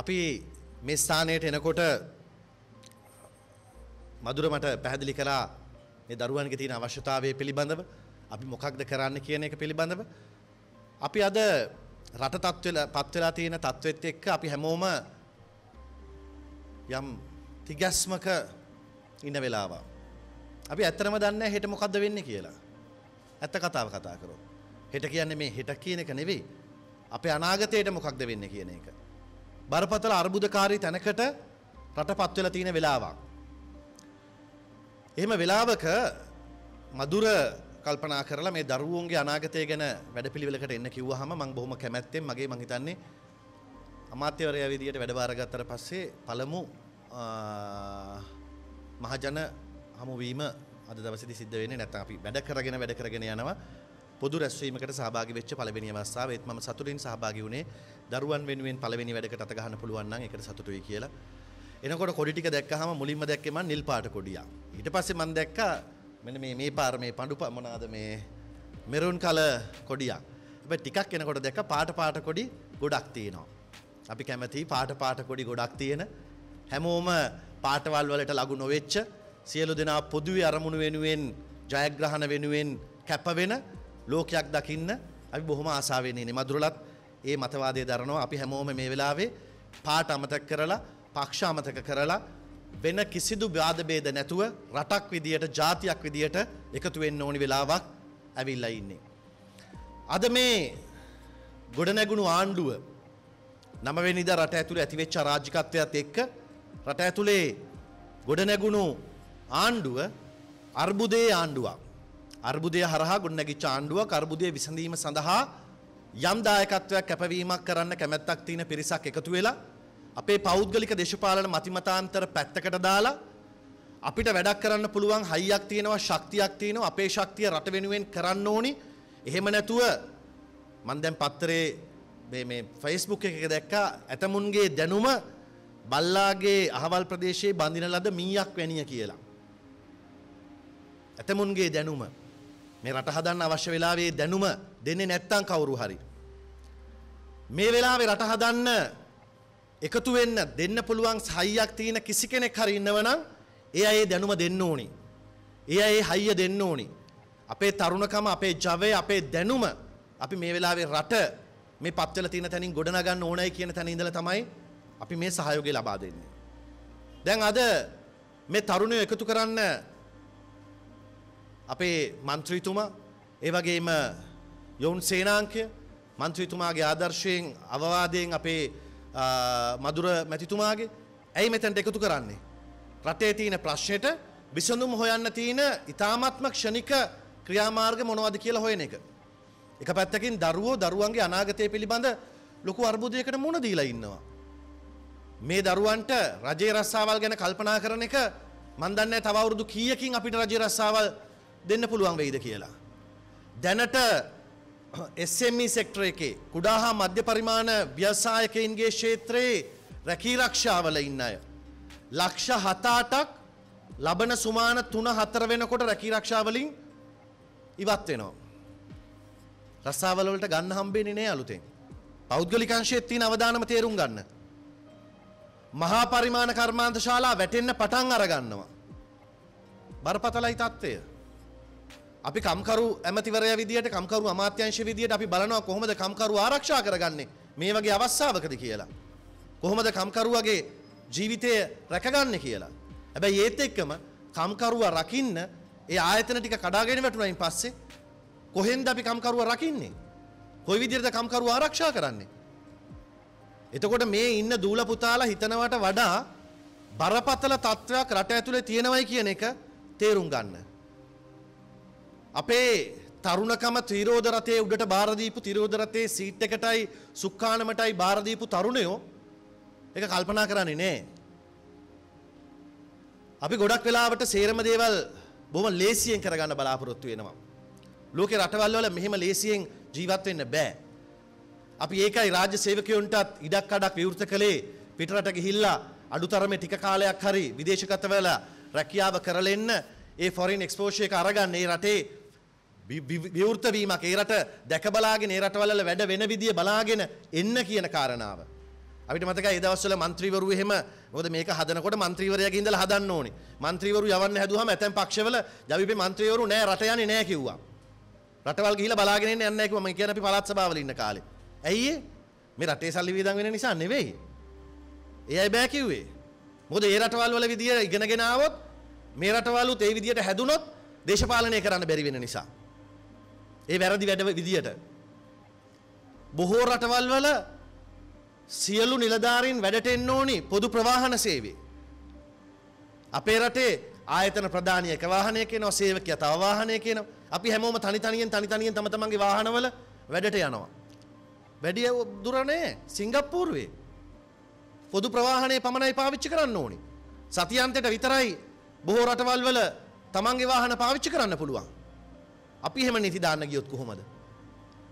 අපි මේ ස්ථානයට එනකොට මදුර මට පැහැදිලි කළා මේ දරුවන්ගේ තියෙන අවශ්‍යතාවය පිළිබඳව අපි මොකක්ද කරන්න කියන එක පිළිබඳව අපි අද රට තත්වෙල පත් වෙලා තියෙන තත්වෙත් එක්ක අපි හැමෝම යම් තිගැස්මක ඉන්න වෙලාව. අපි ඇත්තටම දන්නේ හෙට මොකද්ද වෙන්නේ කියලා. ඇත්ත කතාව කතා කරොත්. හෙට කියන්නේ මේ හෙට කියන එක නෙවෙයි. අපේ අනාගතයට මොකක්ද වෙන්නේ කියන එක. බරපතල අර්බුදකාරී තැනකට රට පත් වෙලා තියෙන වෙලාවක්. එහෙම වෙලාවක මදුර කල්පනා කරලා මේ දරුවෝන්ගේ අනාගතය ගැන වැඩපිළිවෙලකට එන්න කිව්වහම මම බොහොම කැමැත්තෙන් මගේ මං හිතන්නේ අමාත්‍යවරයා විදියට වැඩ බාරගත්තට පස්සේ පළමු මහජන හමුවීම අද දවසේදී සිද්ධ වෙන්නේ නැත්නම් අපි වැඩ කරගෙන වැඩ කරගෙන යනවා පොදු රැස්වීමකට සහභාගී වෙච්ච පළවෙනි අවස්ථාව ඒත් මම සතුටින් සහභාගී වුණේ. දරුවන් වෙනුවෙන් පළවෙනි වැඩකට අත ගහන්න පුළුවන් නම් ඒකට සතුටුයි කියලා. එනකොට කොඩි ටික දැක්කහම මුලින්ම දැක්කේ මම නිල් පාට කොඩියක්. ඊට පස්සේ මම දැක්කා මෙන්න මේ මේ පාර මේ පඳු මොනවාද මේ මෙරුන් කල කොඩියක්. හැබැයි ටිකක් එනකොට දැක්ක පාට පාට කොඩි ගොඩක් තියෙනවා. අපි කැමති පාට පාට කොඩි ගොඩක් තියෙන. හැමෝම පාටවල් වලට ලඟු නොවෙච්ච සියලු දෙනා පොදුවේ අරමුණු වෙනුවෙන් ජයග්‍රහණ වෙනුවෙන් කැප වෙන ලෝකයක් දකින්න අපි බොහොම ආසාවෙන් ඉන්නේ මදුරලත් ඒ මතවාදය දරනවා අපි හැමෝම මේ වෙලාවේ පාට අමතක කරලා පක්ෂ අමතක කරලා වෙන කිසිදු වාද ભેද නැතුව රටක් විදියට ජාතියක් විදියට එකතු වෙන්න ඕනි වෙලාවක් ඇවිල්ලා ඉන්නේ. අද මේ ගොඩනැගුණු ආණ්ඩුව නමවෙනිදා රට ඇතුළේ ඇතිවෙච්ච අරාජිකත්වයත් එක්ක රට ඇතුළේ ගොඩනැගුණු ආණ්ඩුව අර්බුදයේ ආණ්ඩුවක්. අර්බුදය හරහා ගොඩනැගිච්ච ආණ්ඩුවක් අර්බුදය විසඳීම සඳහා යම් දායකත්වයක් කැපවීමක් කරන්න කැමැත්තක් තියෙන පිරිසක් එකතු වෙලා අපේ පෞද්ගලික දේශපාලන මතිමතාන්තර පැත්තකට දාලා අපිට වැඩක් කරන්න පුළුවන් හයියක් තියෙනවා ශක්තියක් තියෙනවා අපේ ශක්තිය රට වෙනුවෙන් කරන්න ඕනි. එහෙම නැතුව මම දැන් පත්තරේ මේ මේ Facebook එකක දැක්කා. ඇතමුන්ගේ දැනුම බල්ලාගේ අහවල් ප්‍රදේශයේ බඳින ලද මීයක් වැනිය කියලා. ඇතමුන්ගේ දැනුම. මේ රට හදන්න අවශ්‍ය වෙලාවේ දැනුම දෙන්නේ නැත්තම් කවුරු හරි. මේ වෙලාවේ රට හදන්න එකතු වෙන්න දෙන්න පුළුවන් හයියක් තියෙන කිසි කෙනෙක් හරි ඉන්නවනම් ඒ අය දැනුම දෙන්න ඕනි. ඒ අය හයිය දෙන්න ඕනි. අපේ තරුණකම අපේ ජවය අපේ දැනුම අපි මේ වෙලාවේ රට මේ පත්වල තියෙන තැනින් ගොඩනගන්න ඕනයි කියන තැන ඉඳලා තමයි අපි මේ සහයෝගය ලබා දෙන්නේ. දැන් අද මේ තරුණයෝ එකතු කරන්න අපේ මන්ත්‍රීතුමා ඒ වගේම යොවුන් සේනාංකය මන්ත්‍රීතුමාගේ ආදර්ශයෙන් අවවාදයෙන් අපේ මදුර මැතිතුමාගේ ඇයි මෙතැන්ට එකතු කරන්නේ. රටේ තියෙන ප්‍රශ්නයට විසඳුම් හොයන්න තියෙන ඉතාමත්ම ක්ෂණික ක්‍රියාමාර්ග මොනවද කියලා හොයන එක. එක පැත්තකින් දරුවෝ දරුවන්ගේ අනාගතය පිළිබඳ ලොකු අර්බුදයකට මුණ දීලා ඉන්නවා. මේ දරුවන්ට රජයේ රස්සාවල් ගැන කල්පනා කරන එක මන් දන්නේ තව අවුරුදු කීයකින් අපිට රජයේ රස්සාවල් දෙන්න පුළුවන් වෙයිද කියලා. දැනට SME සෙක්ටර් එකේ කුඩා හා මධ්‍ය පරිමාණ ව්‍යවසායකයින්ගේ ක්ෂේත්‍රයේ රැකී රක්ෂාවල ඉන්න අය. ලක්ෂ හතාටක් ලබන සුමාන තුන හතර වෙනකොට රැකී රක්ෂාවලින් ඉවත් වෙනවා. රස්සාවලට ගන්න හම්බෙන්නේ නෑ අලුතෙන්. පෞද්ගලිකංශයත් තියෙන අවදානම තේරුම් ගන්න. මහා පරිමාණ කර්මාන්ත ශාලා වැටෙන්න පටන් අරගන්නවා. බරපතලයි තත්ත්වය. අපි කම්කරු ඇමතිවරය විදියට කම්කරු අමාත්‍යංශ විදියට අපි බලනවා කොහොමද කම්කරු ආරක්ෂා කරගන්නේ මේ වගේ අවස්ථාවකද කියලා. කොහොමද කම්කරුවගේ ජීවිතය රැකගන්න කියලා. හැබැයි ඒත් එක්කම කම්කරුව රකින්න ඒ ආයතන ටික කඩාගෙන වැටුණයින් පස්සේ කොහෙන්ද අපි කම්කරුව රකින්නේ. කොයි විදිරද කම්කරු ආරක්ෂා කරන්නේ. එතකොට මේ ඉන්න දූල පුතාලා හිතනවට වඩා බරපතල තත්ත්වයක් රට ඇතුළේ තියෙනවයි කියන එක තේරුම් ගන්න. අපේ තරුණකම ත්‍රීරෝධ රථයේ උඩට බාරදීපු ත්‍රීරෝධ රථයේ සීට් එකටයි සුක්කානමටයි බාරදීපු තරුණයෝ ඒක කල්පනා කරන්නේ නෑ. අපි ගොඩක් වෙලාවට සේරම දේවල් බොහොම ලේසියෙන් කරගන්න බලාපොරොත්තු වෙනවා. ලෝකේ රටවල් වල මෙහෙම ලේසියෙන් ජීවත් වෙන්න බෑ. අපි ඒකයි රාජ්‍ය සේවකයන්ටත් ඉඩක් අඩක් විවෘත කළේ පිටරට ගිහිල්ලා අඩුතරමේ ටික කාලයක් හරි විදේශගතවල රැකියාව කරලා එන්න ඒ ෆොරින් එක්ස්පෝෂර් එක අරගන්න ඒ රටේ විවෘත වීමක් ඒ රට දැකබලාගෙන ඒ රටවල වැඩ වෙන විදිය බලාගෙන එන්න කියන කාරණාව. අපිට මතකයි ඒ දවස්වල മന്ത്രിවරු එහෙම මොකද මේක හදනකොට മന്ത്രിවරයාගේ ඉඳලා හදන්න ඕනේ. മന്ത്രിවරු යවන්න හැදුවාම ඇතැම් පක්ෂවල ජවිපේ മന്ത്രിවරු නෑ රට යන්නේ නෑ කිව්වා. රටවල් ගිහිලා බලාගෙන ඉන්න යන්නේ නෑ කිව්වා. මම කියන්නේ අපි පළාත් සභාවල ඉන්න කාලේ. ඇයි මේ රටේ සල්ලි වියදම් වෙන නිසා නෙවෙයි. ඒ අය බෑ කිව්වේ. මොකද ඒ රටවල් වල විදිය ඉගෙනගෙන ආවොත් මේ රටවලුත් ඒ විදියට හැදුනොත් දේශපාලනය කරන්න බැරි වෙන නිසා. ඒ වැරදි වැඩ විදියට. බොහෝ රටවල් වල සියලු නිලධාරීන් වැඩට එන්න ඕනි පොදු ප්‍රවාහන සේවය. අපේ රටේ ආයතන ප්‍රධානය එක වාහනය කියනවා සේවකයා තව වාහනය කියනවා. අපි හැමෝම තනි තනියෙන් තනි තනියෙන් තම තමන්ගේ වාහනවල වැඩට යනවා. වැඩි දුර නෑ සිංගප්පූරුවේ. පොදු ප්‍රවාහනය පමණයි පාවිච්චි කරන්න ඕනි. සතියන්තයට විතරයි බොහෝ රටවල් වල තමන්ගේ වාහන පාවිච්චි කරන්න පුළුවන්. අපි එහෙම නිති දාන්න ගියොත් කොහොමද?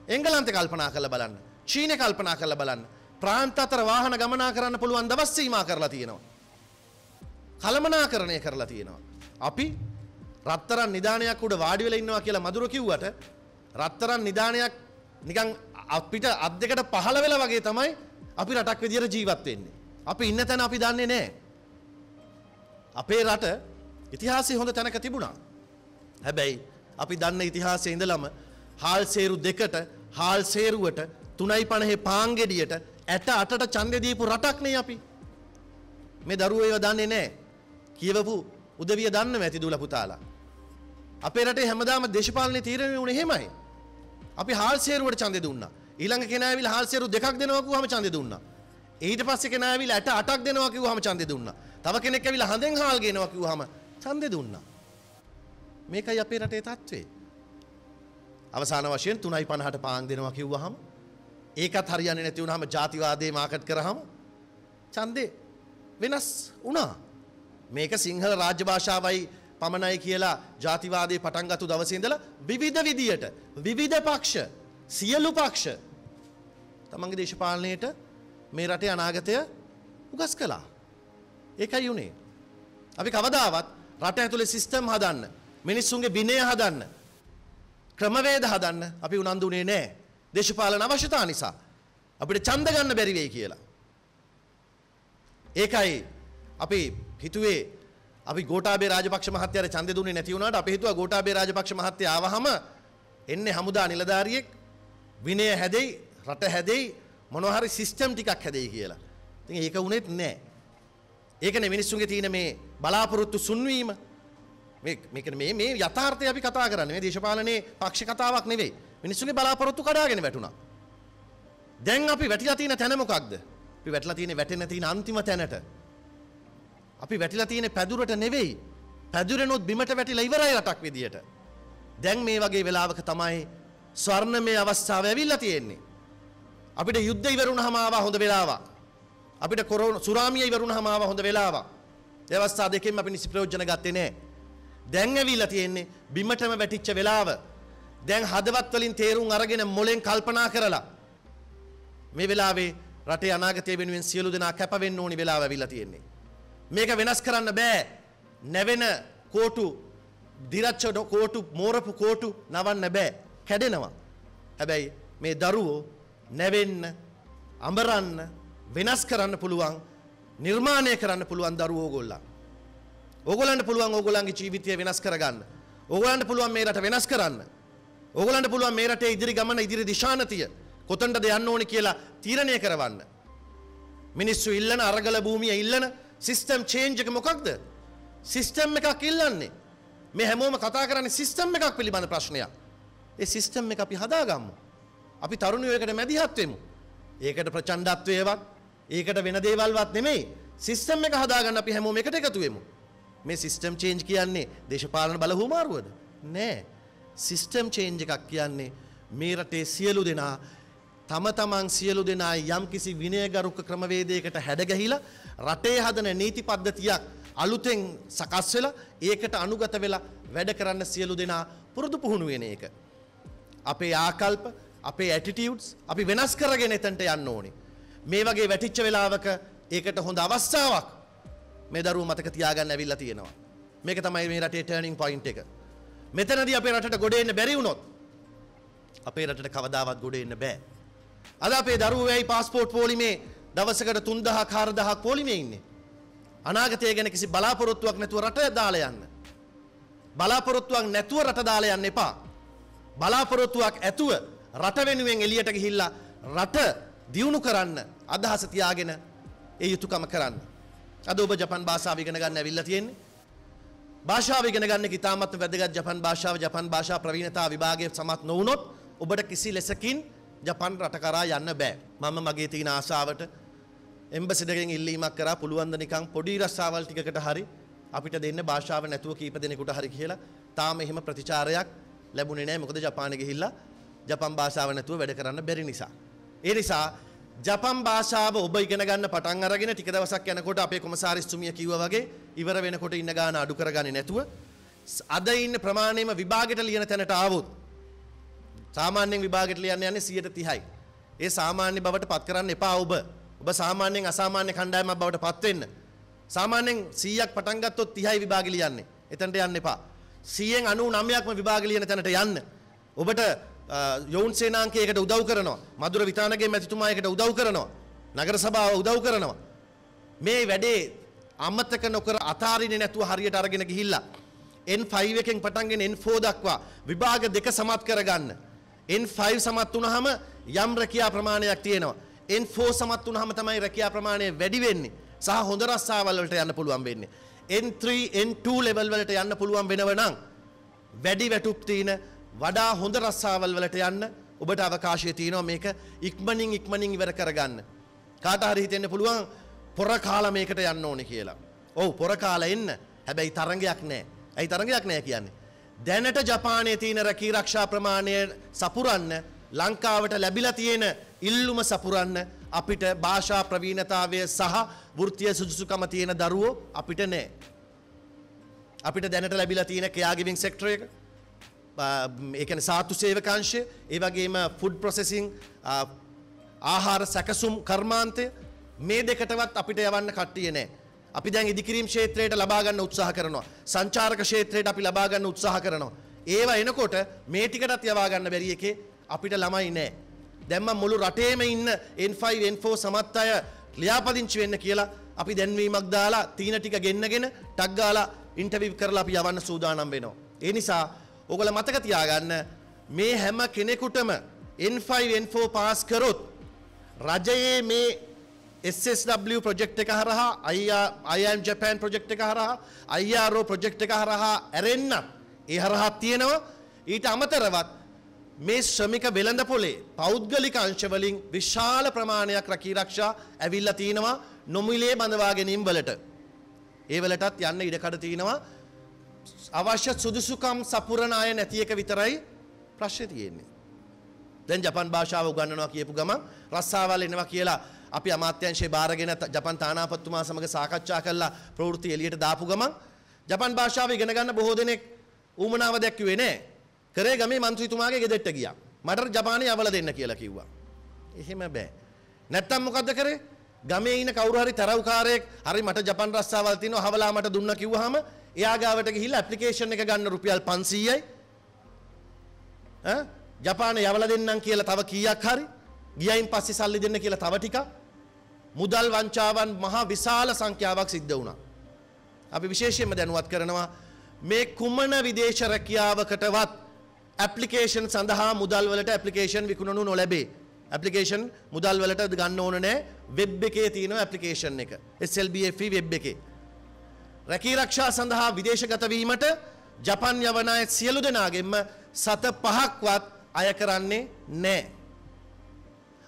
එංගලන්තේ කල්පනා කරලා බලන්න. චීනය කල්පනා කරලා බලන්න. ප්‍රාන්ත අතර වාහන ගමනා කරන්න පුළුවන් දවස් සීමා කරලා තියෙනවා. කළමනාකරණය කරලා තියෙනවා. අපි රත්තරන් නිධානයක් උඩ වාඩි වෙලා ඉන්නවා කියලා මధుර කිව්වට රත්තරන් නිධානයක් නිකන් අපිට අත් දෙකට පහළ වෙලා වගේ තමයි අපි රටක් විදියට ජීවත් වෙන්නේ. අපි ඉන්න තැන අපි දන්නේ නැහැ. අපේ රට ඉතිහාසයේ හොඳ තැනක තිබුණා. හැබැයි අපි දන්න ඉතිහාසයේ ඉඳලම හාල් සේරු දෙකට හාල් සේරුවට තුනයි පණහේ පාංගෙඩියට ඇට අටට ඡන්දෙ දීපු රටක් නේ අපි. මේ දරුවෝ ඒව දන්නේ නැහැ. කියවපු උදවිය දන්නව ඇති දුල පුතාලා. අපේ රටේ හැමදාම දේශපාලනේ තීරණය වුණේ එහෙමයි. අපි හාල් සේරුවට ඡන්දෙ දුන්නා. ඊළඟ කෙනා ඇවිල්ලා හාල් සේරු දෙකක් දෙනවා කිව්වම ඡන්දෙ දුන්නා. ඊට පස්සේ කෙනා ඇවිල්ලා ඇට අටක් දෙනවා කිව්වම ඡන්දෙ දුන්නා. තව කෙනෙක් ඇවිල්ලා හඳෙන් හාල් ගේනවා කිව්වම ඡන්දෙ දුන්නා. මේකයි අපේ රටේ තත්ත්වය. අවසාන වශයෙන් 3.50ට පාන් දෙනවා කිව්වහම ඒකත් හරියන්නේ නැති වුනහම ජාතිවාදයේ මාකට් කරාම ඡන්දේ වෙනස් වුණා. මේක සිංහල රාජ්‍ය භාෂාවයි පමණයි කියලා ජාතිවාදයේ පටන් ගත්ත දවසේ ඉඳලා විවිධ විදියට විවිධ පක්ෂ සියලු පක්ෂ තමන්ගේ දේශපාලනයට මේ රටේ අනාගතය උගස් කළා. ඒකයි උනේ. අපි කවදාවත් රට ඇතුලේ සිස්ටම් හදන්න මිනිස්සුන්ගේ විනය හදන්න ක්‍රමවේද හදන්න අපි උනන්දු උනේ නැහැ. දේශපාලන අවශ්‍යතා නිසා අපිට ඡන්ද ගන්න බැරි වෙයි කියලා. ඒකයි අපි හිතුවේ අපි ගෝඨාභය රාජපක්ෂ මහත්තයාට ඡන්දෙ දුන්නේ නැති වුණාට අපි හිතුවා ගෝඨාභය රාජපක්ෂ මහත්තයා ආවහම එන්නේ හමුදා නිලධාරියෙක් විනය හැදෙයි රට හැදෙයි මොනවා හරි සිස්ටම් ටිකක් හැදෙයි කියලා. ඉතින් ඒක උනේත් නැහැ. ඒකනේ මිනිස්සුන්ගේ තියෙන මේ බලාපොරොත්තු සුන්වීම මේක මේ මේ යථාර්ථය අපි කතා කරන්නේ මේ දේශපාලනයේ පක්ෂ කතාවක් නෙවෙයි. මිනිස්සුගේ බලාපොරොත්තු කඩාගෙන වැටුණා. දැන් අපි වැටිලා තියෙන තැන මොකක්ද? අපි වැටලා තියෙන්නේ වැටෙන්න තියෙන අන්තිම තැනට. අපි වැටිලා තියෙන්නේ පැදුරට නෙවෙයි. පැදුරෙනොත් බිමට වැටිලා ඉවරයි රටක් විදියට. දැන් මේ වගේ වෙලාවක තමයි ස්වර්ණමය අවස්ථාව ඇවිල්ලා තියෙන්නේ. අපිට යුද්ධ ඉවරුණාම ආවා හොඳ වෙලාවක්. අපිට කොරෝනා සුරාමිය ඉවරුණාම ආවා හොඳ වෙලාවක්. ඒ අවස්ථා දෙකෙන් අපි නිසි ප්‍රයෝජන ගත්තේ නැහැ. දැන් ඇවිල්ලා තියෙන්නේ බිමටම වැටිච්ච වෙලාව. දැන් හදවත් වලින් තේරුම් අරගෙන මොලෙන් කල්පනා කරලා මේ වෙලාවේ රටේ අනාගතය වෙනුවෙන් සියලු දෙනා කැප වෙන්න ඕනි වෙලාව ඇවිල්ලා තියෙන්නේ. මේක වෙනස් කරන්න බෑ. නැවෙන කෝටු දිරච්ච කෝටු මෝරපු කෝටු නවන්න බෑ. කැඩෙනවා. හැබැයි මේ දරුවෝ නැවෙන්න අඹරන්න වෙනස් කරන්න පුළුවන් නිර්මාණය කරන්න පුළුවන් දරුවෝ ඕගොල්ලන්. ඕගොල්ලන්ට පුළුවන් ඕගොල්ලන්ගේ ජීවිතය වෙනස් කරගන්න. ඕගොල්ලන්ට පුළුවන් මේ රට වෙනස් කරන්න. ඕගොල්ලන්ට පුළුවන් මේ රටේ ඉදිරි ගමන ඉදිරි දිශානතිය කොතනටද යන්න ඕනි කියලා තීරණය කරවන්න. මිනිස්සු ඉල්ලන අරගල භූමිය ඉල්ලන සිස්ටම් චේන්ජ් එක මොකක්ද? සිස්ටම් එකක් ඉල්ලන්නේ. මේ හැමෝම කතා කරන්නේ සිස්ටම් එකක් පිළිබඳ ප්‍රශ්නයක්. ඒ සිස්ටම් එක අපි හදාගමු. අපි තරුණයෝ එකට මැදිහත් වෙමු. ඒකට ප්‍රචණ්ඩත්වයවත් ඒකට වෙන දේවල්වත් නෙමෙයි. සිස්ටම් එක හදාගන්න අපි හැමෝම එකට එකතු වෙමු. මේ සිස්ටම් චේන්ජ් කියන්නේ දේශපාලන බලහුමාරුවද? නෑ. සිස්ටම් චේන්ජ් එකක් කියන්නේ මේ රටේ සියලු දෙනා තම තමන් සියලු දෙනා යම් කිසි විනයගරුක ක්‍රමවේදයකට හැඩගැහිලා රටේ හදන නීති පද්ධතියක් අලුතෙන් සකස් වෙලා ඒකට අනුගත වෙලා වැඩ කරන්න සියලු දෙනා පුරුදු පුහුණු වෙන එක. අපේ ආකල්ප අපේ ඇටිටියුඩ්ස් අපි වෙනස් කරගෙන එතනට යන්න ඕනේ. මේ වගේ වැටිච්ච වෙලාවක ඒකට හොඳ අවස්ථාවක් මේ දරුවෝ මතක තියාගන්න ඇවිල්ලා තියෙනවා. මේක තමයි මේ රටේ ටර්නින් පොයින්ට් එක. මෙතනදී අපේ රටට ගොඩ එන්න බැරි වුණොත් අපේ රටට කවදාවත් ගොඩ එන්න බෑ. අද අපේ දරුවෝ වෙයි පාස්පෝර්ට් පොලිමේ දවසකට 3000 4000 පොලිමේ ඉන්නේ. අනාගතය ගැන කිසි බලාපොරොත්තුවක් නැතුව රට දාලා යන්න. බලාපොරොත්තුවක් නැතුව රට දාලා යන්න එපා. බලාපොරොත්තුවක් ඇතුව රට වෙනුවෙන් එළියට ගිහිල්ලා රට දියුණු කරන්න අදහස තියාගෙන ඒ යුතුයකම කරන්න. අද ඔබ ජපන් භාෂාව ඉගෙන ගන්න ඇවිල්ලා තියෙන්නේ. භාෂාව ඉගෙන ගන්න ඉතාමත් වැදගත් ජපන් භාෂාව ජපන් භාෂා ප්‍රවීණතා විභාගයේ සමත් නොවුනොත් ඔබට කිසි ලෙසකින් ජපන් රට කරා යන්න බෑ. මම මගේ තියෙන ආසාවට එම්බසිඩගෙන් ඉල්ලීමක් කරා පුළුවන් ද නිකන් පොඩි රස්සාවල් ටිකකට හරි අපිට දෙන්න භාෂාව නැතුව කීප දෙනෙකුට හරි කියලා තාම එහෙම ප්‍රතිචාරයක් ලැබුණේ නැහැ. මොකද ජපානෙ ගිහිල්ලා ජපන් භාෂාව නැතුව වැඩ කරන්න බැරි නිසා. ඒ නිසා ජපන් භාෂාව ඔබ ඉගෙන ගන්න පටන් අරගෙන ටික දවසක් යනකොට අපේ කොමසාරිස්තුමිය කිව්වා වගේ ඉවර වෙනකොට ඉන්න ගාන අඩු කරගන්නේ නැතුව අද ඉන්න ප්‍රමාණයම විභාගෙට ලියන තැනට ආවොත් සාමාන්‍යයෙන් විභාගෙට ලියන්න යන්නේ 130යි. ඒ සාමාන්‍ය බවට පත් කරන්න එපා ඔබ. ඔබ සාමාන්‍යයෙන් අසාමාන්‍ය කණ්ඩායමක් බවට පත් වෙන්න. සාමාන්‍යයෙන් 100ක් පටන් ගත්තොත් 30යි විභාගෙ ලියන්නේ. එතනට යන්න එපා. 100න් 99ක්ම විභාගෙ ලියන තැනට යන්න. ඔබට යොවුන් සේනාංකයකට උදව් කරනවා. මధుර විතානගේ මැතිතුමායකට උදව් කරනවා. නගර සභාව උදව් කරනවා. මේ වැඩේ අමතක නොකර අතාරින්නේ නැතුව හරියට අරගෙන ගිහිල්ලා N5 එකෙන් පටන්ගෙන N4 දක්වා විභාග දෙක සමත් කරගන්න. N5 සමත් වුණාම යම් රැකියා ප්‍රමාණයක් තියෙනවා. N4 සමත් වුණාම තමයි රැකියා ප්‍රමාණය වැඩි වෙන්නේ. සහ හොඳ රස්සාවල් වලට යන්න පුළුවන් වෙන්නේ. N3 N2 ලෙවල් වලට යන්න පුළුවන් වෙනව නම් වැඩි වැටුප් තියෙන වඩා හොඳ රස්සාවල් වලට යන්න ඔබට අවකාශය තියෙනවා මේක ඉක්මනින් ඉක්මනින් ඉවර කරගන්න. කාට හරි හිතෙන්න පුළුවන් පොර කාලා මේකට යන්න ඕනේ කියලා. ඔව් පොර කාලා එන්න. හැබැයි තරංගයක් නැහැ. ඇයි තරංගයක් නැහැ කියන්නේ? දැනට ජපානයේ තියෙන රැකී ආරක්ෂා ප්‍රමාණය සපුරන්න ලංකාවට ලැබිලා තියෙන ඉල්ලුම සපුරන්න අපිට භාෂා ප්‍රවීණතාවය සහ වෘත්තීය සුදුසුකම තියෙන දරුවෝ අපිට නැහැ. අපිට දැනට ලැබිලා තියෙන කෙයාගිවිං සෙක්ටර් එක ඒකන සාතු සේවකංශය ඒ වගේම ෆුඩ් ප්‍රොසෙසිං ආහාර සැකසුම් කර්මාන්තය මේ දෙකටවත් අපිට යවන්න කට්ටිය නෑ. අපි දැන් ඉදිකිරීම් ක්ෂේත්‍රයට ලබා ගන්න උත්සාහ කරනවා. සංචාරක ක්ෂේත්‍රයට අපි ලබා ගන්න උත්සාහ කරනවා. ඒවා එනකොට මේ ටිකටත් යවා ගන්න බැරි එකේ අපිට ළමයි නෑ. දැන් මම මුළු රටේම ඉන්න N5 N4 සමත් අය ලියාපදිංචි වෙන්න කියලා අපි දැන්වීමක් දාලා තීන ටික ගෙන්නගෙන ටක් ගාලා ඉන්ටර්විව් කරලා අපි යවන්න සූදානම් වෙනවා. ඒ නිසා ඔගොල්ලෝ මතක තියාගන්න මේ හැම කෙනෙකුටම N5 N4 පාස් කරොත් රජයේ මේ SSW ප්‍රොජෙක්ට් එක හරහා IIM Japan ප්‍රොජෙක්ට් එක හරහා IRO ප්‍රොජෙක්ට් එක හරහා ඇරෙන්න ඒ හරහා තියෙනවා. ඊට අමතරවත් මේ ශ්‍රමික වෙළඳ පොලේ පෞද්ගලික අංශ වලින් විශාල ප්‍රමාණයක් රැකී ආරක්ෂා ඇවිල්ලා තිනවා නොමිලේ බඳවා ගැනීම වලට. ඒ වලටත් යන්න ඉඩකඩ තියෙනවා. අවශ්‍ය සුදුසුකම් සපුරන අය නැති එක විතරයි ප්‍රශ්නේ තියෙන්නේ. දැන් ජපන් භාෂාව උගන්වනවා කියපු ගමන් රස්සාවල් එනවා කියලා අපි අමාත්‍යංශයේ බාරගෙන ජපන් තානාපතිතුමා සමග සාකච්ඡා කළා ප්‍රවෘත්ති එළියට දාපු ගමන් ජපන් භාෂාව ඉගෙන ගන්න බොහෝ දෙනෙක් ඌමනාව දැක්ුවේ නෑ. කරේ ගමේ මන්ත්‍රීතුමාගේ ගෙදෙට්ට ගියා. මට ජපානයේ අවල දෙන්න කියලා කිව්වා. එහෙම බෑ. නැත්තම් මොකද්ද කරේ? ගමේ ඉන්න කවුරු හරි තරව්කාරයෙක් හරි මට ජපන් රස්සාවල් තියෙනවා හවලා මට දුන්න කිව්වහම එයා ගාවට ගිහිල්ලා ඇප්ලිකේෂන් එක ගන්න රුපියල් 500යි ඈ ජපානයේ යවලා දෙන්නම් කියලා තව කීයක් හරි ගියයින් පස්සේ සල්ලි දෙන්න කියලා තව ටිකක් මුදල් වංචාවන් මහා විශාල සංඛ්‍යාවක් සිද්ධ වුණා. අපි විශේෂයෙන්ම දැනුවත් කරනවා මේ කුමන විදේශ රැකියාවකටවත් ඇප්ලිකේෂන් සඳහා මුදල් වලට ඇප්ලිකේෂන් විකුණනු නොලැබේ. ඇප්ලිකේෂන් මුදල් වලට ගන්න ඕන නෑ වෙබ් එකේ තියෙන ඇප්ලිකේෂන් එක. SLBFE වෙබ් එකේ. රැකී රක්ෂා සඳහා විදේශගත වීමට ජපන් යවන අය සියලු දෙනාගෙන්ම සත පහක්වත් අය කරන්නේ නෑ.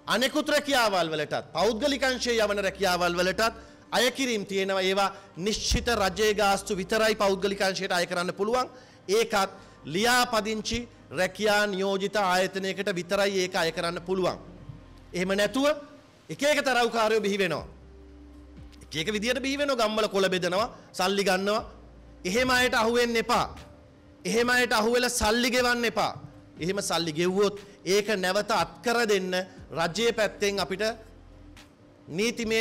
අනෙකුත් රැකියාවල් වලටත් පෞද්ගලිකංශයේ යවන රැකියාවල් වලටත් අය කිරීම් තියෙනවා ඒවා නිශ්චිත රජයේ ගාස්තු විතරයි පෞද්ගලිකංශයට අය කරන්න පුළුවන් ඒකත් ලියාපදිංචි රැකියා නියෝජිත ආයතනයකට විතරයි ඒක අය කරන්න පුළුවන්. එහෙම නැතුව එක එක තරව්කාරයෝ බිහි වෙනවා. එක එක විදියට බිහි වෙනවා ගම්වල කොළ බෙදනවා, සල්ලි ගන්නවා. එහෙම අයට අහු වෙන්න එපා. එහෙම අයට අහු වෙලා සල්ලි ගෙවන්න එපා. එහෙම සල්ලි ගෙව්වොත් ඒක නැවත අත්කර දෙන්න රජයේ පැත්තෙන් අපිට නීතිමය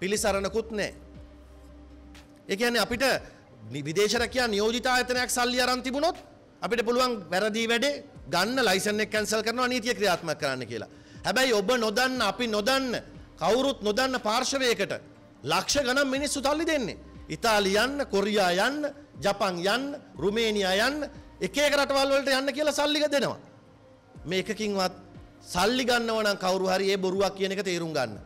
පිළිසරණකුත් නැහැ. ඒ කියන්නේ අපිට විදේශ රැකියා නියෝජිත ආයතනයක් සල්ලි අරන් තිබුණොත් අපිට පුළුවන් වැරදි වැඩේ ගන්න ලයිසන් එක කැන්සල් කරනවා නීතිය ක්‍රියාත්මක කරන්න කියලා. හැබැයි ඔබ නොදන්න අපි නොදන්න කවුරුත් නොදන්න පාර්ශවයකට ලක්ෂ ගනම් මිනිස්සු තල්ලි දෙන්නේ. ඉතාලි යන්න, කොරියා යන්න, ජපන් යන්න, රුමේනියා යන්න, එක එක රටවල් වලට යන්න කියලා සල්ලි දෙනවා. මේකකින්වත් සල්ලි ගන්නව නම් කවුරු හරි ඒ බොරුවක් කියන එක තේරුම් ගන්න.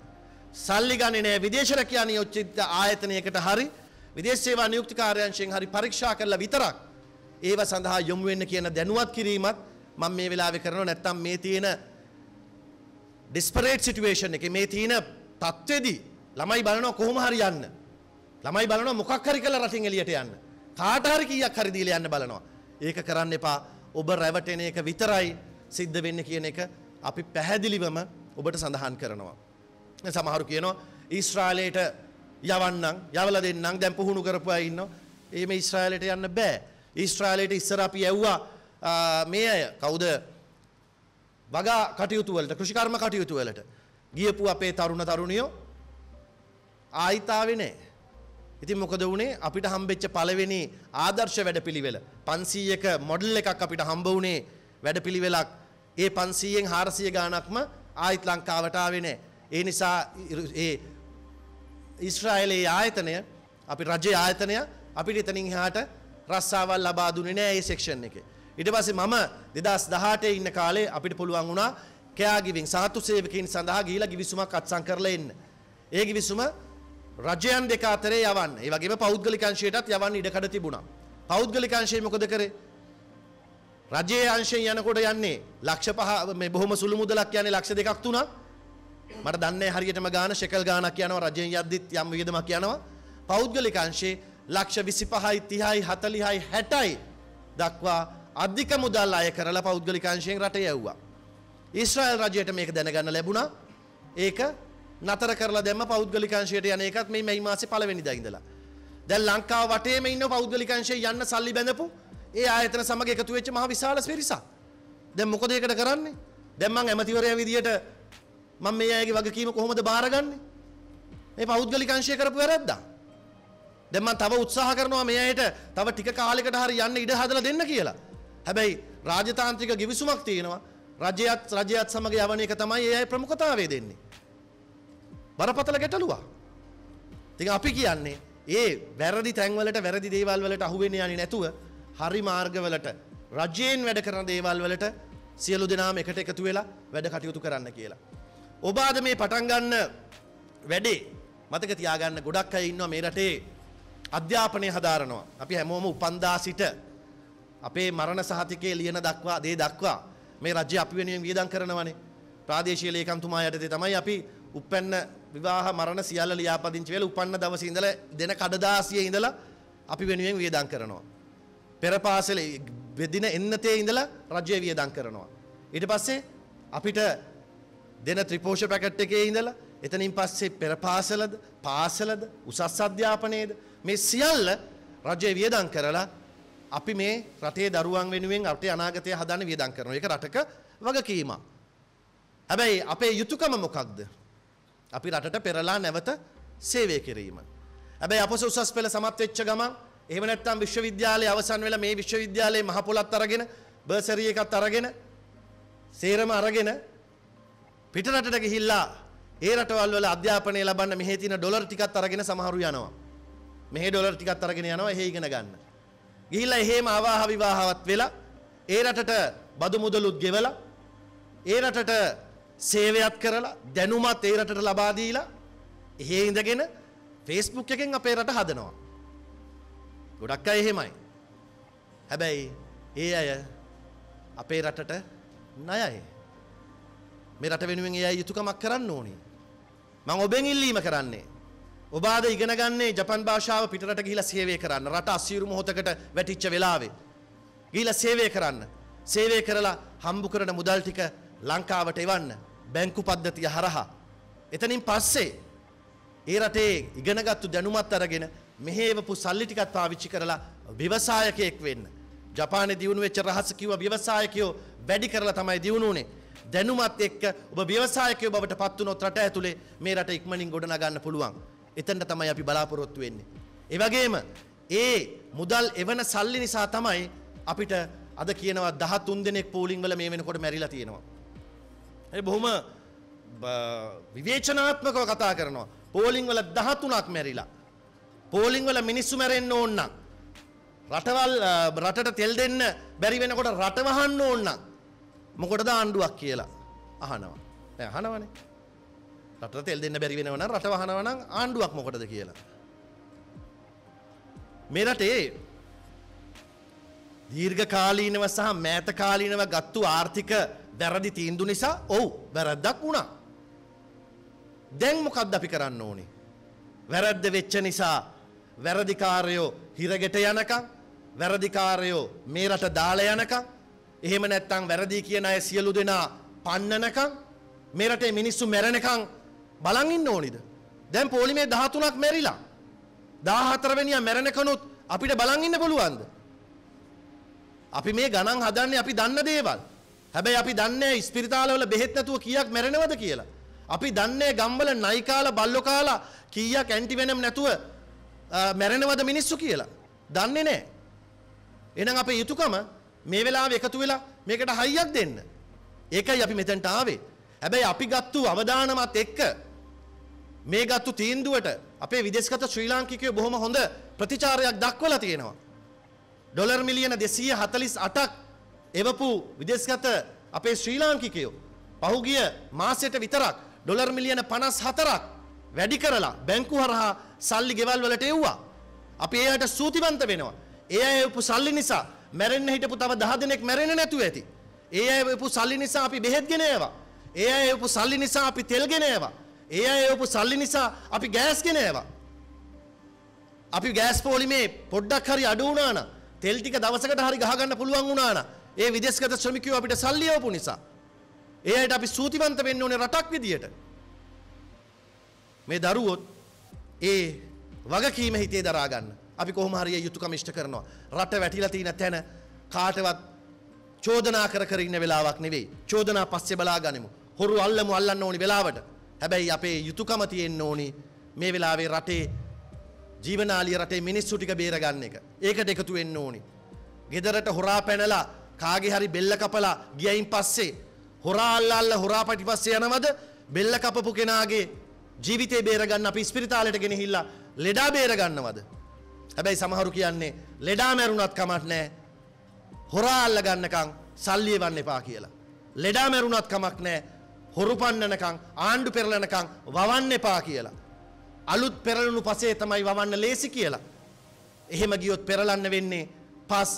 සල්ලි ගන්නේ නෑ විදේශ රැකියා නියෝජිත ආයතනයකට හරි විදේශ සේවා නියුක්ති කාර්යාංශයෙන් හරි පරීක්ෂා කරලා විතරක් ඒව සඳහා යොමු වෙන්න කියන දැනුවත් කිරීමත් මම මේ වෙලාවේ කරනවා නැත්තම් මේ තියෙන ඩිස්පරේට් සිටුවේෂන් එකේ මේ තියෙන තත්ත්වෙදී ළමයි බලනවා කොහොම හරි යන්න. ළමයි බලනවා මොකක් හරි කරලා රටින් එළියට යන්න. කාට හරි කීයක් හරි දීලා යන්න බලනවා. ඒක කරන්න එපා. ඔබ රැවටෙන එක විතරයි සිද්ධ වෙන්නේ කියන එක අපි පැහැදිලිවම ඔබට සඳහන් කරනවා. සමහරු කියනවා ඊශ්‍රායලයට යවන්නම් යවලා දෙන්නම් දැන් පුහුණු කරපු අය ඉන්නවා. ඒ මේ ඊශ්‍රායලයට යන්න බෑ. ඊශ්‍රායලයට ඉස්සර අපි යවුවා මේ අය කවුද වගා කටයුතු වලට කෘෂිකර්ම කටයුතු වලට ගියපු අපේ තරුණ තරුණියෝ ආයිතාවේ නෑ. ඉතින් මොකද වුණේ අපිට හම්බෙච්ච පළවෙනි ආදර්ශ වැඩපිළිවෙල 500ක මොඩල් එකක් අපිට හම්බ වුණේ වැඩපිළිවෙලක් ඒ 500න් 400 ගාණක්ම ආයිත් ලංකාවට ආවේ නෑ. ඒ නිසා ඒ ඊශ්‍රායලයේ ආයතනය අපි රජයේ ආයතනය අපිට එතනින් එහාට රස්සාවල් ලබා දුන්නේ නෑ ඒ සෙක්ෂන් එකේ. ඊට පස්සේ මම 2018 ඉන්න කාලේ අපිට පුළුවන් වුණා කෑගිවින් සාතු සේවකයන් සඳහා ගිහිලා ගිවිසුමක් අත්සන් කරලා එන්න. ඒ ගිවිසුම රජයන් දෙක අතරේ යවන්න. ඒ වගේම පෞද්ගලික අංශයටත් යවන්න ඉඩකඩ තිබුණා. පෞද්ගලික අංශය මොකද කරේ? රජයේ අංශයෙන් යනකොට යන්නේ ලක්ෂ පහ මේ බොහොම සුළු මුදලක් කියන්නේ ලක්ෂ දෙකක් තුනක්. මට දන්නේ හරියටම ගාන ෂෙකල් ගානක් යනවා රජයෙන් යද්දිත් යම් වියදමක් යනවා. පෞද්ගලික අංශේ ලක්ෂ 25යි 30යි 40යි 60යි දක්වා අධික මුදල් අය කරලා පෞද්ගලික අංශයෙන් රට යවුවා. ඊශ්‍රායල් රජයට මේක දැනගන්න ලැබුණා. ඒක නතර කරලා දැම්ම පෞද්ගලික අංශයට යන එකත් මේ මැයි මාසේ පළවෙනිදා ඉඳලා. දැන් ලංකාව වටේම ඉන්න පෞද්ගලික අංශයේ යන්න සල්ලි බැඳපු ඒ ආයතන සමග එකතු වෙච්ච මහ විශාල පිරිසක්. දැන් මොකද ඒකට කරන්නේ? දැන් මං ඇමතිවරයා විදියට මම මේ අයගේ වගකීම කොහොමද බාරගන්නේ? මේ පෞද්ගලික අංශය කරපු වැරද්දා. දැන් මම තව උත්සාහ කරනවා මේ අයට තව ටික කාලයකට හරි යන්න ඉඩ හදලා දෙන්න කියලා. හැබැයි රාජතාන්ත්‍රික ගිවිසුමක් තියෙනවා. රජයත් රජයත් සමග යවන එක තමයි ඒ අය ප්‍රමුඛතාවය දෙන්නේ. බරපතල ගැටලුවක්. ඉතින් අපි කියන්නේ ඒ වැරදි තැන්වලට වැරදි දේවල් වලට අහු වෙන්නේ යන්නේ නැතුව හරි මාර්ගවලට රජයෙන් වැඩ කරන දේවල් වලට සියලු දෙනාම එකට එකතු වෙලා වැඩ කටයුතු කරන්න කියලා. ඔබ අද මේ පටන් ගන්න වැඩේ මතක තියාගන්න ගොඩක් අය ඉන්නවා මේ රටේ අධ්‍යාපනය හදාරනවා. අපි හැමෝම උපන්දා සිට අපේ මරණ සහතිකයේ ලියන දක්වා දේ දක්වා මේ රජය අපි වෙනුවෙන් වියදම් කරනවනේ. ප්‍රාදේශීය ලේකම්තුමා යටතේ තමයි අපි උපැන්න විවාහ මරණ සියල්ල ලියාපදිංචි වෙලා උපන්න දවසේ ඉඳලා දෙන කඩදාසියේ ඉඳලා අපි වෙනුවෙන් වියදම් කරනවා. පෙර පාසලේ වෙදින එන්නතේ ඉඳලා රජය වියදම් කරනවා. ඊට පස්සේ අපිට දෙන ත්‍රිපෝෂ පැකට් එකේ ඉඳලා එතනින් පස්සේ පෙර පාසලද පාසලද උසස් අධ්‍යාපනයේද මේ සියල්ල රජය වියදම් කරලා අපි මේ රටේ දරුවන් වෙනුවෙන් රටේ අනාගතය හදන්න වියදම් කරනවා. ඒක රටක වගකීමක්. හැබැයි අපේ යුතුයකම මොකක්ද? අපි රටට පෙරලා නැවත සේවය කිරීම. හැබැයි අපොස උසස් පෙළ සමත් වෙච්ච ගමන් එහෙම නැත්නම් විශ්වවිද්‍යාලය අවසන් වෙලා මේ විශ්වවිද්‍යාලයේ මහ පොළත් අරගෙන බර්සරි එකත් අරගෙන සේරම අරගෙන පිට රටට ගිහිල්ලා ඒ රටවල් වල අධ්‍යාපනය ලබන්න මෙහි තියෙන ඩොලර් ටිකත් අරගෙන සමහරු යනවා. මෙහි ඩොලර් ටිකත් අරගෙන යනවා එහෙ ඉගෙන ගන්න. ගිහිල්ලා එහෙම අවාහ විවාහවත් වෙලා ඒ රටට බදු මුදලුත් ගෙවලා ඒ රටට සේවයක් කරලා දැනුමත් ඒ රටට ලබා දීලා එහෙ ඉඳගෙන Facebook එකෙන් අපේ රට හදනවා. ගොඩක් අය එහෙමයි. හැබැයි ඒ අය අපේ රටට ණයයි. මේ රට වෙනුවෙන් ඒ අය යුතුයකමක් කරන්න ඕනේ. මම ඔබෙන් ඉල්ලීම කරන්නේ ඔබ ආද ඉගෙන ගන්නේ ජපන් භාෂාව පිටරට ගිහිලා සේවය කරන්න. රට අසීරු මොහොතකට වැටිච්ච වෙලාවේ. ගිහිලා සේවය කරන්න. සේවය කරලා හම්බු කරන මුදල් ටික ලංකාවට එවන්න. බැංකු පද්ධතිය හරහා. එතනින් පස්සේ ඒ රටේ ඉගෙනගත්තු දැනුමත් අරගෙන මෙහෙවපු සල්ලි ටිකත් පාවිච්චි කරලා ව්‍යවසායකයෙක් වෙන්න. ජපානයේ දියුණු වෙච්ච රහස කිව්වා ව්‍යවසායකයෝ වැඩි කරලා තමයි දියුණු උනේ. දැනුමත් එක්ක ඔබ ව්‍යවසායකයෝ බවට පත් වුණොත් රට ඇතුලේ මේ රට ඉක්මනින් ගොඩනගන්න පුළුවන්. එතනට තමයි අපි බලාපොරොත්තු වෙන්නේ. ඒ වගේම ඒ මුදල් එවන සල්ලි නිසා තමයි අපිට අද කියනවා 13 දෙනෙක් පූලිං වල මේ වෙනකොට මැරිලා තියෙනවා. ඒ බොහොම විවේචනාත්මකව කතා කරනවා. පෝලිං වල 13ක් මැරිලා. පෝලිං වල මිනිස්සු මැරෙන්න ඕන නම් රටවල් රටට තෙල් දෙන්න බැරි වෙනකොට රට වහන්න ඕන නම් මොකටද ආණ්ඩුවක් කියලා අහනවා. දැන් අහනවනේ. රටට තෙල් දෙන්න බැරි වෙනව නම් රට වහනවා නම් ආණ්ඩුවක් මොකටද කියලා. මේ රටේ දීර්ඝකාලීනව සහ මෑතකාලීනව ගත්තු ආර්ථික වැරදි තීන්දුව නිසා ඔව් වැරද්දක් වුණා. දැන් මොකක්ද අපි කරන්න ඕනේ? වැරද්ද වෙච්ච නිසා වැරදිකාරයෝ හිරගෙට යනකම් වැරදිකාරයෝ මේ රට දාලා යනකම් එහෙම නැත්නම් වැරදි කියන අය සියලු දෙනා පන්නනකම් මේ රටේ මිනිස්සු මැරෙනකම් බලන් ඉන්න ඕනිද? දැන් පොලිමේ 13ක් මැරිලා. 14 වෙනියා මැරෙනකනොත් අපිට බලන් ඉන්න පුළුවන්ද? අපි මේ ගණන් හදන්නේ අපි දන්න දේවල්. හැබැයි අපි දන්නේ ස්පිරිතාලවල බෙහෙත් නැතුව කීයක් මැරෙනවද කියලා. අපි දන්නේ ගම්වල නයි කාලා බල්ලෝ කාලා කීයක් ඇන්ටි වෙනම් නැතුව මැරෙනවද මිනිස්සු කියලා. දන්නේ නැහැ. එහෙනම් අපේ යුතුයකම මේ වෙලාවේ එකතු වෙලා මේකට හයියක් දෙන්න. ඒකයි අපි මෙතනට ආවේ. හැබැයි අපි ගත්තු අවදානමත් එක්ක මේ ගත්තු තීන්දුවට අපේ විදේශගත ශ්‍රී ලාංකිකයෝ බොහොම හොඳ ප්‍රතිචාරයක් දක්වලා තියෙනවා. ඩොලර් මිලියන 248ක් එවපු විදේශගත අපේ ශ්‍රී ලාංකිකයෝ පහුගිය මාසයට විතරක් ඩොලර් මිලියන 54ක් වැඩි කරලා බැංකු හරහා සල්ලි ගෙවල් වලට එව්වා. අපි ඒ අයට සූතිවන්ත වෙනවා. ඒ අය එවපු සල්ලි නිසා මැරෙන්න හිටපු තව 10 දෙනෙක් මැරෙන්නේ නැතුව ඇති. ඒ අය එවපු සල්ලි නිසා අපි බෙහෙත් ගෙන ඒවා. ඒ අය එවපු සල්ලි නිසා අපි තෙල් ගෙන ඒවා. ඒ අය එවපු සල්ලි නිසා අපි ගෑස් ගෙන ඒවා. අපි ගෑස් පොලිමේ පොඩ්ඩක් හරි අඩු වුණා නම් තෙල් ටික දවසකට හරි ගහගන්න පුළුවන් වුණා නම් ඒ විදේශගත ශ්‍රමිකයෝ අපිට සල්ලි යවපු නිසා. ඒ අයට අපි සූතිවන්ත වෙන්න ඕනේ රටක් විදියට. මේ දරුවොත් ඒ වගකීම හිතේ දරා ගන්න. අපි කොහොම හරි යුතුයකම ඉෂ්ට කරනවා. රට වැටිලා තියෙන තැන කාටවත් චෝදනා කර කර ඉන්න වෙලාවක් නෙවෙයි. චෝදනා පස්සේ බලා ගනිමු. හොරු අල්ලමු අල්ලන්න ඕනි වෙලාවට. හැබැයි අපේ යුතුයකම තියෙන්න ඕනි මේ වෙලාවේ රටේ ජීවනාලිය රටේ මිනිස්සු ටික බේරගන්න එක. ඒකට එකතු වෙන්න ඕනි. ගෙදරට හොරා පැනලා කාගේ හරි බෙල්ල කපලා ගියයින් පස්සේ හොරා අල්ලල්ල හොරා පිටිපස්සේ යනවද බෙල්ල කපපු කෙනාගේ ජීවිතේ බේරගන්න අපි ස්පිරිතාලෙට ගෙනහිල්ලා ලෙඩා බේරගන්නවද? හැබැයි සමහරු කියන්නේ ලෙඩා මැරුණත් කමක් නැහැ. හොරා අල්ල ගන්නකම් සල්ලි එවන්න එපා කියලා. ලෙඩා මැරුණත් කමක් නැහැ. හොරු පන්නනකම් ආණ්ඩු පෙරලනකම් වවන්න එපා කියලා. අලුත් පෙරලුණු පසේ තමයි වවන්න ලේසි කියලා. එහෙම ගියොත් පෙරලන්න වෙන්නේ පස්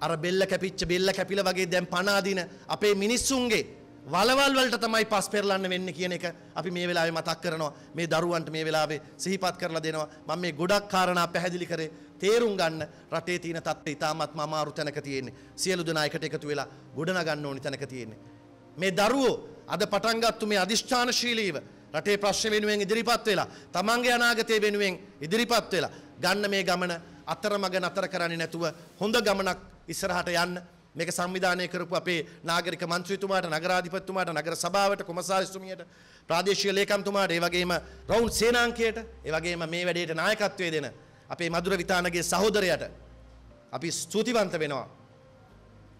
අර බෙල්ල කැපිච්ච බෙල්ල කැපිල වගේ දැන් පනාදින අපේ මිනිස්සුන්ගේ වලවල් වලට තමයි පස් පෙරලන්න වෙන්නේ කියන එක අපි මේ වෙලාවේ මතක් කරනවා. මේ දරුවන්ට මේ වෙලාවේ සිහිපත් කරලා දෙනවා. මම මේ ගොඩක් කාරණා පැහැදිලි කරේ. තේරුම් ගන්න රටේ තියෙන තත්ත්වය ඉතාමත්ම අමාරු තැනක තියෙන්නේ. සියලු දෙනා එකට එකතු වෙලා ගොඩනගන්න ඕනි තැනක තියෙන්නේ. මේ දරුවෝ අද පටන් ගත්තු මේ අදිෂ්ඨානශීලීව රටේ ප්‍රශ්න වෙනුවෙන් ඉදිරිපත් වෙලා තමන්ගේ අනාගතය වෙනුවෙන් ඉදිරිපත් වෙලා ගන්න මේ ගමන අතරමඟ නතර කරන්නේ නැතුව හොඳ ගමනක් ඉස්සරහට යන්න. මේක සංවිධානය කරපු අපේ නාගරික මන්ත්‍රීතුමාට නගරාධිපතිතුමාට නගර සභාවට කොමසාරිස්තුමියට ප්‍රාදේශීය ලේකම්තුමාට ඒ වගේම රවුන්ඩ් සේනාංකයට ඒ වගේම මේ වැඩේට නායකත්වය දෙන අපේ මధుර විතානගේ සහෝදරයට අපි ස්තුතිවන්ත වෙනවා.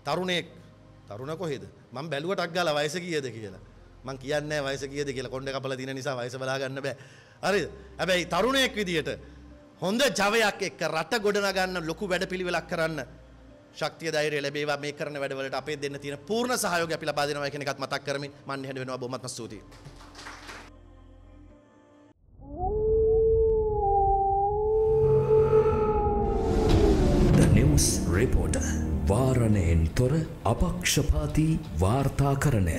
තරුණයෙක් තරුණ කොහෙද? මම බැලුවට අක්ගාලා වයස කීයද කියලා. මං කියන්නේ වයස කීයද කියලා. කොණ්ඩේ කපලා තියෙන නිසා වයස බලා ගන්න බෑ. හරිද? හැබැයි තරුණයෙක් විදියට හොඳ ජවයක් එක්ක රට ගොඩනගන්න ලොකු වැඩපිළිවෙලක් කරන්න ශක්තිය ධෛර්යය ලැබේවා. මේ කරන වැඩවලට අපේ දෙන්න තියෙන පූර්ණ සහයෝගය අපි ලබා දෙනවා. කියන එකත් මතක් කරමින් මම නිහඬ වෙනවා. බොහොමත්ම ස්තුතියි. The News Reporter. වාරණයෙන් තොර අපක්ෂපාති වාර්තාකරණය.